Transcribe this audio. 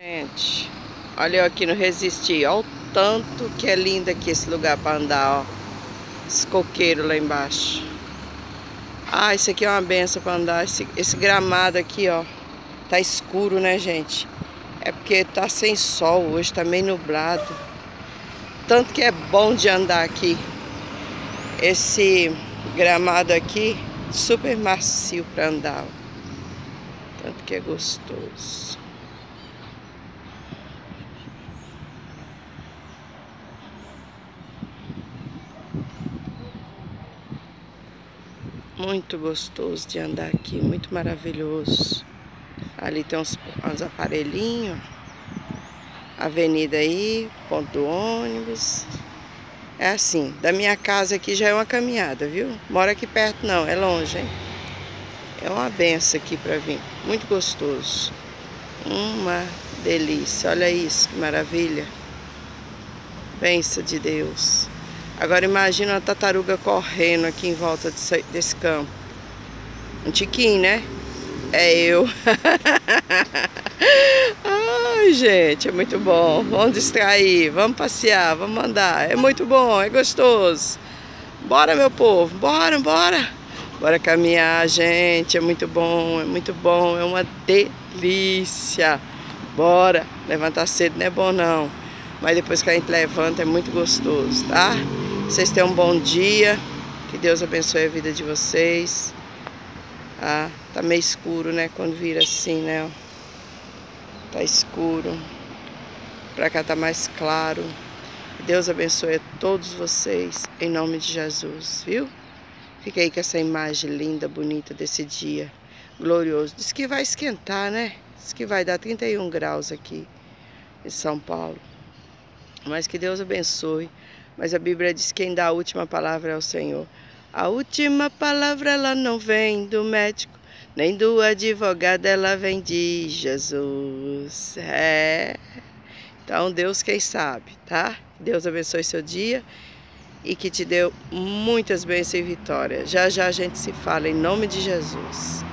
Gente, olha eu aqui no Resisti, olha o tanto que é lindo aqui esse lugar para andar, ó. Esse coqueiro lá embaixo. Ah, isso aqui é uma benção para andar. Esse, esse gramado aqui, ó, tá escuro, né, gente? É porque tá sem sol hoje, tá meio nublado. Tanto que é bom de andar aqui. Esse gramado aqui, super macio para andar. Ó. Tanto que é gostoso. Muito gostoso de andar aqui, muito maravilhoso. Ali tem uns, uns aparelhinhos. Avenida aí, ponto do ônibus. É assim, da minha casa aqui já é uma caminhada, viu? Mora aqui perto não, é longe, hein? É uma benção aqui para vir. Muito gostoso. Uma delícia. Olha isso, que maravilha. Benção de Deus. Agora imagina uma tartaruga correndo aqui em volta desse, desse campo. Um tiquinho, né? É eu. Ai, gente, é muito bom. Vamos distrair, vamos passear, vamos andar. É muito bom, é gostoso. Bora, meu povo, bora, bora. Bora caminhar, gente. É muito bom, é muito bom, é uma delícia. Bora. Levantar cedo não é bom, não. Mas depois que a gente levanta é muito gostoso, tá? Vocês tenham um bom dia. Que Deus abençoe a vida de vocês. Ah, tá meio escuro, né? Quando vira assim, né? Tá escuro. Pra cá tá mais claro. Que Deus abençoe a todos vocês. Em nome de Jesus, viu? Fica aí com essa imagem linda, bonita desse dia glorioso. Diz que vai esquentar, né? Diz que vai dar 31 graus aqui em São Paulo. Mas que Deus abençoe. Mas a Bíblia diz que quem dá a última palavra é o Senhor. A última palavra ela não vem do médico, nem do advogado, ela vem de Jesus. É. Então Deus quem sabe, tá? Deus abençoe seu dia e que te deu muitas bênçãos e vitórias. Já já a gente se fala em nome de Jesus.